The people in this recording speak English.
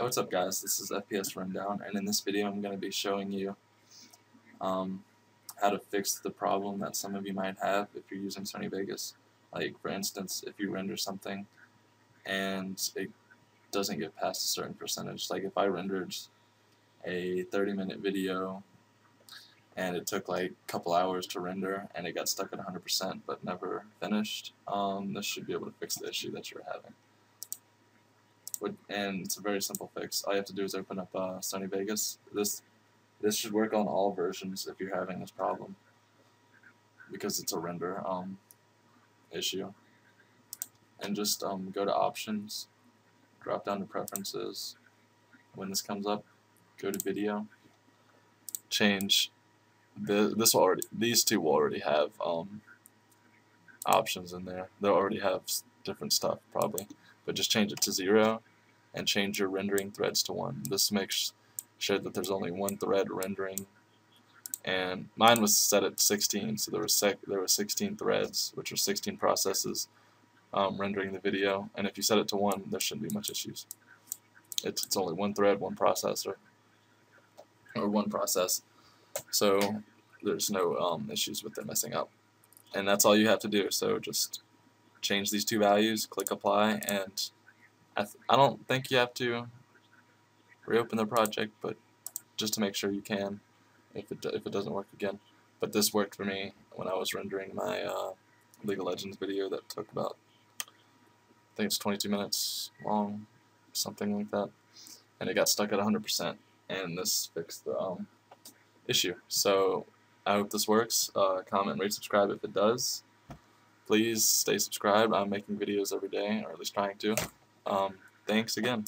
Hi, what's up guys? This is FPS Rundown, and in this video I'm going to be showing you um, how to fix the problem that some of you might have if you're using Sony Vegas. Like, for instance, if you render something and it doesn't get past a certain percentage. Like, if I rendered a 30 minute video and it took like a couple hours to render and it got stuck at 100% but never finished, um, this should be able to fix the issue that you're having and it's a very simple fix. All you have to do is open up uh, Sony Vegas. This this should work on all versions if you're having this problem because it's a render um, issue. And just um, go to options, drop down to preferences. When this comes up, go to video, change. The, this will already these two will already have um, options in there. They'll already have different stuff probably, but just change it to zero and change your rendering threads to 1. This makes sure that there's only one thread rendering. And mine was set at 16 so there was there were 16 threads which are 16 processes um, rendering the video. And if you set it to 1 there shouldn't be much issues. It's, it's only one thread one processor or one process. So there's no um, issues with it messing up. And that's all you have to do so just change these two values click apply and I, I don't think you have to reopen the project, but just to make sure you can if it, if it doesn't work again. But this worked for me when I was rendering my uh, League of Legends video that took about, I think it's 22 minutes long, something like that. And it got stuck at 100%, and this fixed the um, issue. So I hope this works. Uh, comment, rate, subscribe if it does. Please stay subscribed. I'm making videos every day, or at least trying to. Um, thanks again.